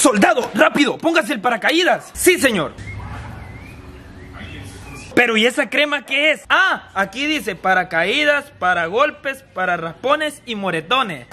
Soldado, rápido, póngase el paracaídas. Sí, señor. Pero ¿y esa crema qué es? Ah, aquí dice paracaídas, para golpes, para raspones y moretones.